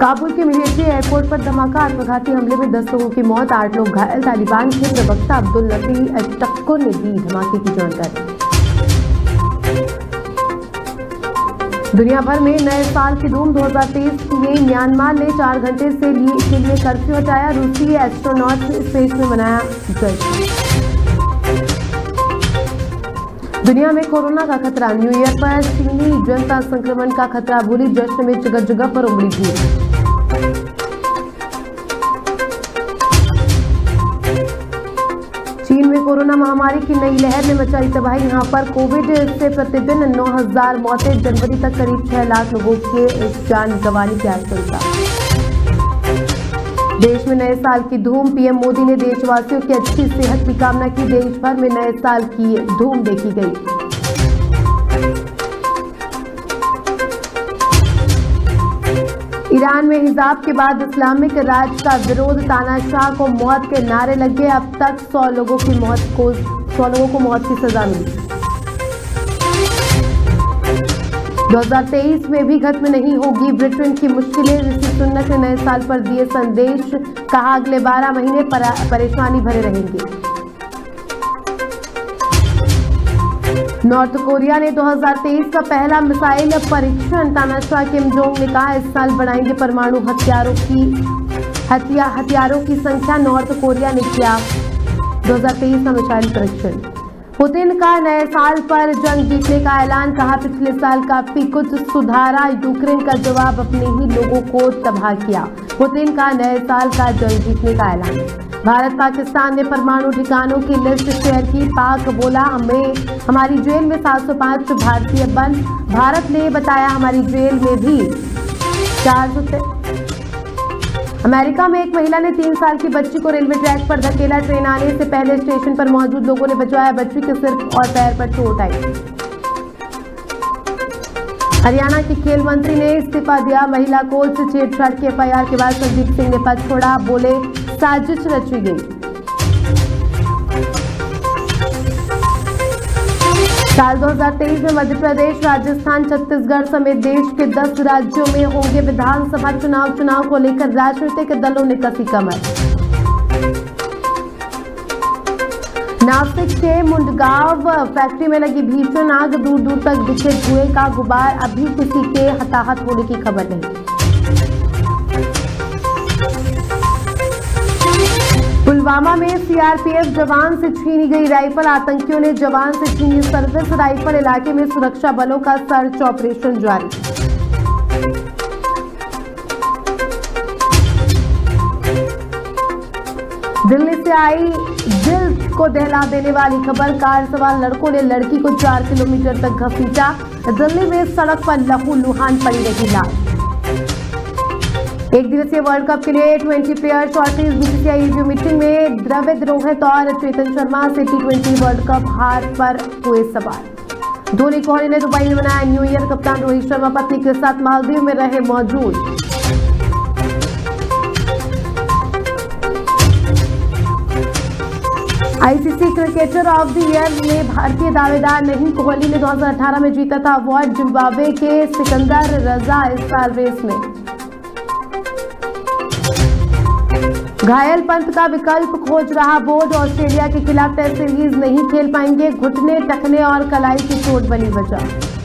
काबुल के military airport पर धमाका आत्मघाती हमले में 10 लोगों की मौत, आठ लोग घायल। तालिबान के प्रवक्ता अब्दुल लती टक्कर ने दी धमाके की जानकारी। दुनिया भर में नए साल की धूम 2023 में म्यांमार ने चार घंटे से लिए के लिए कर्फ्यू हटाया। रूसी एस्ट्रोनॉट स्पेस में मनाया जश्न। दुनिया में कोरोना का खतरा, न्यू ईयर पर चीनी जनता संक्रमण का खतरा, भूली जश्न में जगह जगह पर उमड़ी भीड़। चीन में कोरोना महामारी की नई लहर ने मचाई तबाही। यहाँ पर कोविड से प्रतिदिन 9000 मौतें, जनवरी तक करीब 6 लाख लोगों के जान गंवाने की आशंका। देश में नए साल की धूम, पीएम मोदी ने देशवासियों की अच्छी सेहत की कामना की देश भर में नए साल की धूम देखी गई। ईरान में हिजाब के बाद इस्लामिक राज का विरोध, तानाशाह को मौत के नारे लगे अब तक 100 लोगों की मौत को 100 लोगों को मौत की सजा मिली। 2023 में भी खत्म नहीं होगी ब्रिटेन की मुश्किलें ऋषि सुन्नत ने नए साल पर दिए संदेश। कहा, अगले 12 महीने परा- परेशानी भरे रहेंगे। नॉर्थ कोरिया ने 2023 का पहला मिसाइल परीक्षण तानाशाह किम जोंग ने कहा, इस साल बढ़ाएँगे परमाणु हथियारों की, हथिया, हथियारों की संख्या। नॉर्थ कोरिया ने किया 2023 का मिसाइल परीक्षण। पुतिन का नए साल पर जंग जीतने का ऐलान, कहा पिछले साल काफ़ी कुछ सुधारा। यूक्रेन का जवाब अपने ही लोगों को तबाह किया। पुतिन का नए साल का जंग जीतने का ऐलान। भारत पाकिस्तान ने परमाणु ठिकानों की लिस्ट शेयर की। पाक बोला, हमें, हमारी जेल में 705 भारतीय बंद भारत ने बताया, हमारी जेल में भी चार सौ अमेरिका में एक महिला ने तीन साल की बच्ची को रेलवे ट्रैक पर धकेला। ट्रेन आने से पहले स्टेशन पर मौजूद लोगों ने बचाया बच्ची के सिर और पैर पर चोट आई। हरियाणा के खेल मंत्री ने इस्तीफा दिया। महिला कोच छेड़छाड़ की एफआईआर के बाद संदीप सिंह ने पद छोड़ा। बोले, साजिश रची गई। साल 2023 में मध्य प्रदेश, राजस्थान, छत्तीसगढ़ समेत देश के 10 राज्यों में होंगे विधानसभा चुनाव। चुनाव को लेकर राजनीतिक दलों ने कसी कमर। नासिक के मुंडगांव फैक्ट्री में लगी भीषण आग दूर दूर तक दिखे धुएँ का गुबार अभी किसी के हताहत होने की खबर नहीं। पुलवामा में सीआरपीएफ जवान से छीनी गई राइफल। आतंकियों ने जवान से छीनी सर्विस राइफल इलाके में सुरक्षा बलों का सर्च ऑपरेशन जारी। दिल्ली से आई दिल को दहला देने वाली खबर, कार सवार लड़कों ने लड़की को चार किलोमीटर तक घसीटा। दिल्ली में सड़क पर लहू लुहान पड़ी रही लाश। एक दिवसीय वर्ल्ड कप के लिए twenty player shortage BCCI review meeting में द्रविड रोहित और चेतन शर्मा से टी ट्वेंटी वर्ल्ड कप हार पर हुए सवाल। धोनी कोहली ने दुबई में मनाया न्यू ईयर कप्तान रोहित शर्मा पत्नी के साथ मालदीव में रहे मौजूद। ICC cricketer of the year में भारतीय दावेदार नहीं, कोहली ने 2018 में जीता था अवार्ड जिम्बाब्वे के सिकंदर रजा इस साल रेस में। घायल पंत का विकल्प खोज रहा बोर्ड। ऑस्ट्रेलिया के खिलाफ टेस्ट सीरीज़ नहीं खेल पाएँगे, घुटने, टखने और कलाई की चोट बनी वजह।